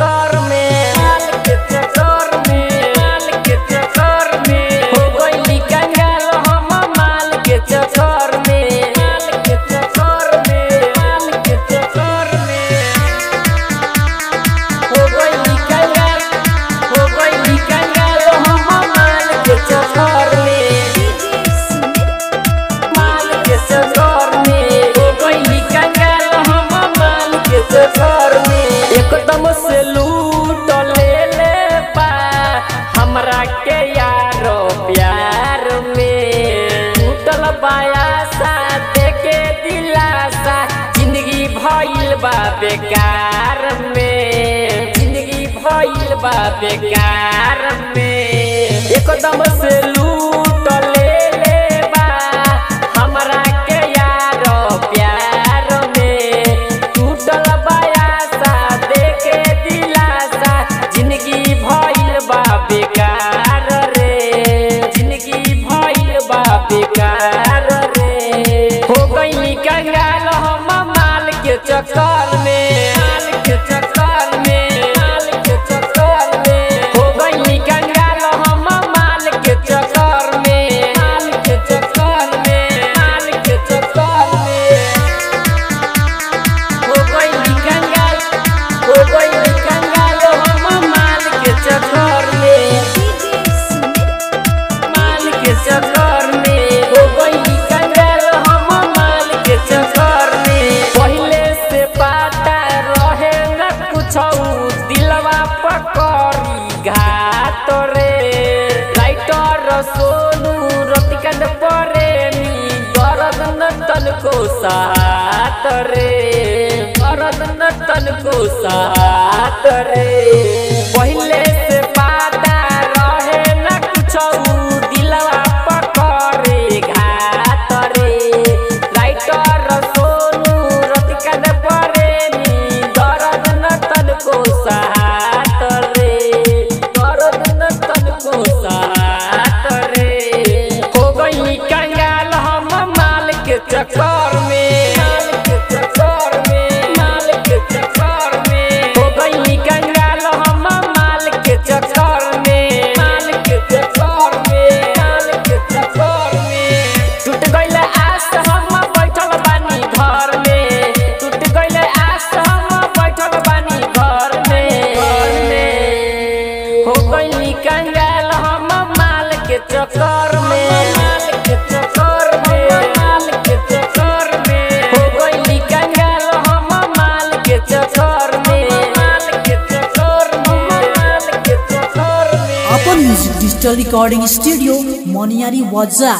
कर्म एकदम से लूट ले ले पा। हमरा के यारो प्यार में। टूटल बायासा देखे दिलासा। ज़िंदगी भइल बा बेकार में। ज़िंदगी भइल बा बेकार में। एकदम से लूट काल सोनू रतिकंड परे नी गरद नतन को सात रे गरद नतन को सात रे। पहले से पादा रहे न कुछ दिलवा पकड़े घात रे। राइटर सोनू रतिकंड परे नी गरद नतन को सात म्युजिक डिजिटल रिकर्डिङ स्टुडियो मनियारी वजा